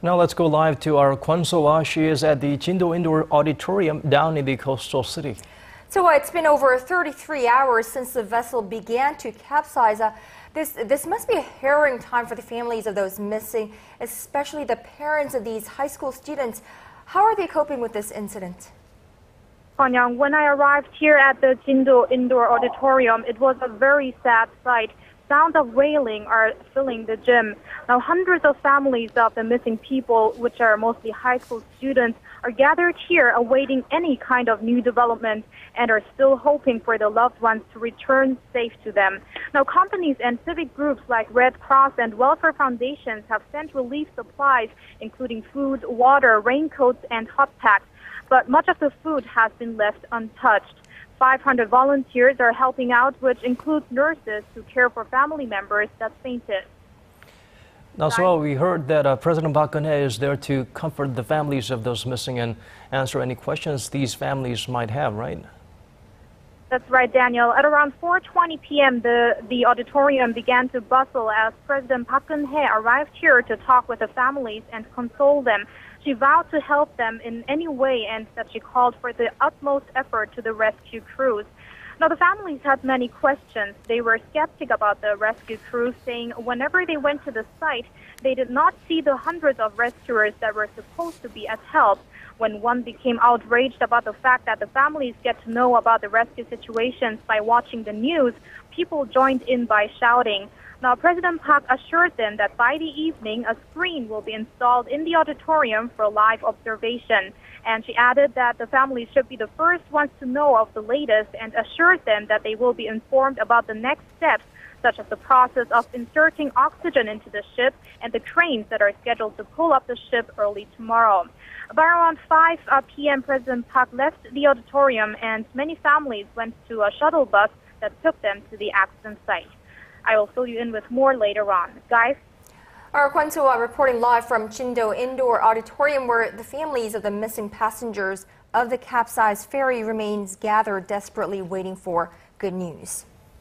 Now let's go live to our Kwon So-a. She is at the Jindo Indoor Auditorium down in the coastal city. So uh, it's been over 33 hours since the vessel began to capsize. Uh, this, this must be a harrowing time for the families of those missing, especially the parents of these high school students. How are they coping with this incident? Kwon when I arrived here at the Jindo Indoor Auditorium, it was a very sad sight. Sounds of wailing are filling the gym. Now, hundreds of families of the missing people, which are mostly high school students, are gathered here awaiting any kind of new development and are still hoping for their loved ones to return safe to them. Now, companies and civic groups like Red Cross and welfare foundations have sent relief supplies, including food, water, raincoats, and hot packs. But much of the food has been left untouched. 500 volunteers are helping out, which includes nurses who care for family members that fainted. Now, so we heard that uh, President Geun-hye is there to comfort the families of those missing and answer any questions these families might have, right? That's right, Daniel. At around 4:20 p.m., the the auditorium began to bustle as President Park Geun-hye arrived here to talk with the families and console them. She vowed to help them in any way and that she called for the utmost effort to the rescue crews. Now, the families had many questions. They were skeptic about the rescue crews, saying whenever they went to the site, they did not see the hundreds of rescuers that were supposed to be at help. When one became outraged about the fact that the families get to know about the rescue situations by watching the news, people joined in by shouting. Now, President Park assured them that by the evening, a screen will be installed in the auditorium for live observation. And she added that the families should be the first ones to know of the latest and assured them that they will be informed about the next steps, such as the process of inserting oxygen into the ship and the trains that are scheduled to pull up the ship early tomorrow. By around 5 uh, p.m., President Park left the auditorium and many families went to a shuttle bus that took them to the accident site. I will fill you in with more later on. Guys? Our Kwon uh, reporting live from Jindo Indoor Auditorium where the families of the missing passengers of the capsized ferry remains gathered desperately waiting for good news.